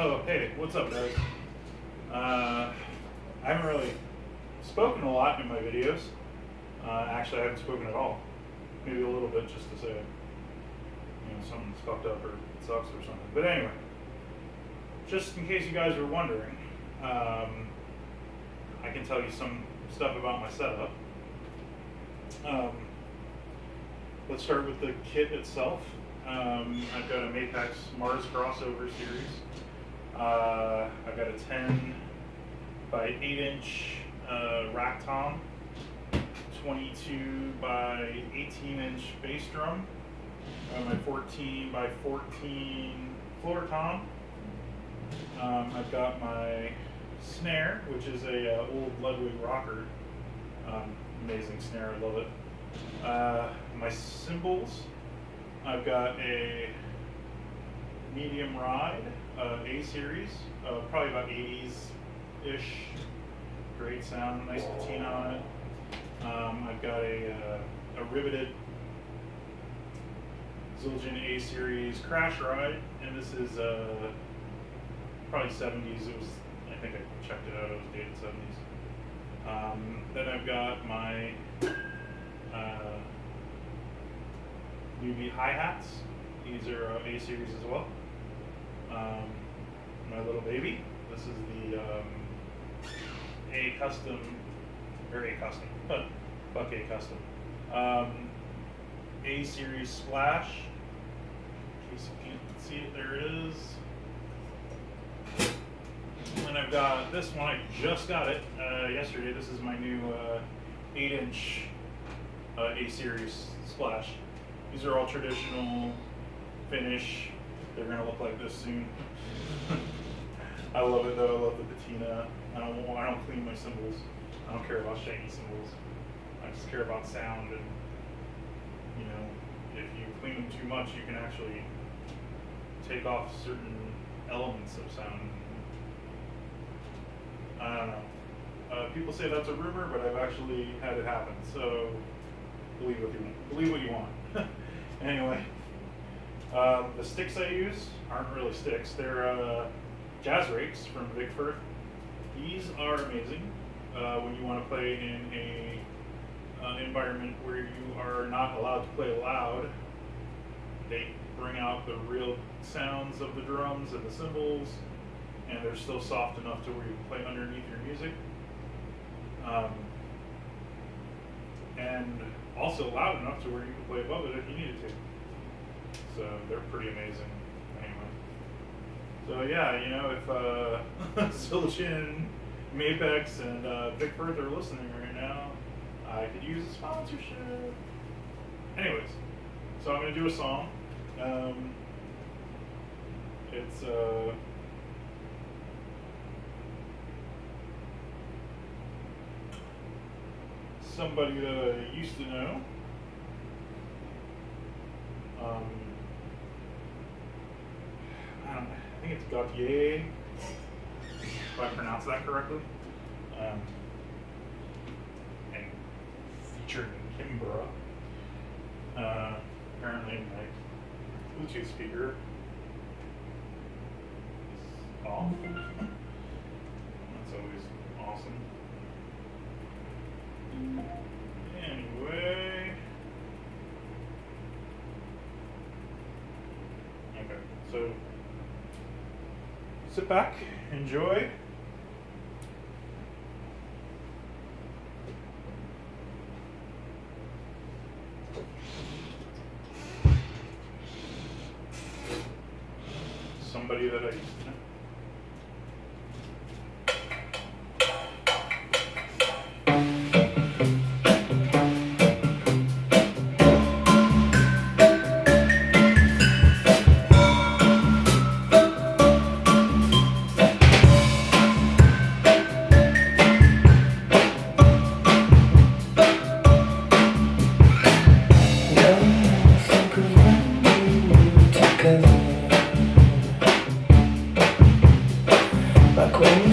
Oh, hey, what's up, guys? Uh, I haven't really spoken a lot in my videos. Uh, actually, I haven't spoken at all. Maybe a little bit just to say, you know, something's fucked up or sucks or something. But anyway, just in case you guys were wondering, um, I can tell you some stuff about my setup. Um, let's start with the kit itself. Um, I've got a Mapex Mars crossover series. Uh, I've got a 10 by 8 inch uh, rack tom, 22 by 18 inch bass drum, uh, my 14 by 14 floor tom. Um, I've got my snare, which is a uh, old Ludwig rocker. Um, amazing snare, I love it. Uh, my cymbals, I've got a medium ride, uh, A series, uh, probably about 80s-ish. Great sound, nice patina on it. Um, I've got a, uh, a riveted Zildjian A series crash ride, and this is uh, probably 70s. It was, I think I checked it out. It was dated 70s. Um, then I've got my uh, UV hi hats. These are uh, A series as well. Um, my little baby. This is the um, A custom, or A custom, but fuck A custom. Um, A series splash. In case you can't see it, there it is. And I've got this one. I just got it uh, yesterday. This is my new uh, 8-inch uh, A series splash. These are all traditional finish. They're gonna look like this soon. I love it though. I love the patina. I don't. I don't clean my cymbals. I don't care about shiny cymbals. I just care about sound and you know, if you clean them too much, you can actually take off certain elements of sound. I don't know. Uh, people say that's a rumor, but I've actually had it happen. So believe what you want. Believe what you want. anyway, um, the sticks I use aren't really sticks. They're uh, jazz rakes from Firth. These are amazing uh, when you want to play in a uh, environment where you are not allowed to play loud. They bring out the real sounds of the drums and the cymbals, and they're still soft enough to where you can play underneath your music. Um, and also loud enough to where you can play above it if you needed to. So they're pretty amazing. Anyway. So yeah, you know, if uh, Zildjian, Mapex, and uh, Vic Firth are listening right now, I could use a sponsorship. Anyways, so I'm gonna do a song. Um, it's uh, somebody that I used to know. Um, I, don't, I think it's Gotye, if I pronounce that correctly. Um, and featured in Kimbra. Uh, apparently, my Bluetooth speaker is off. That's always awesome. Anyway. So sit back, enjoy. Somebody that I used to know. back.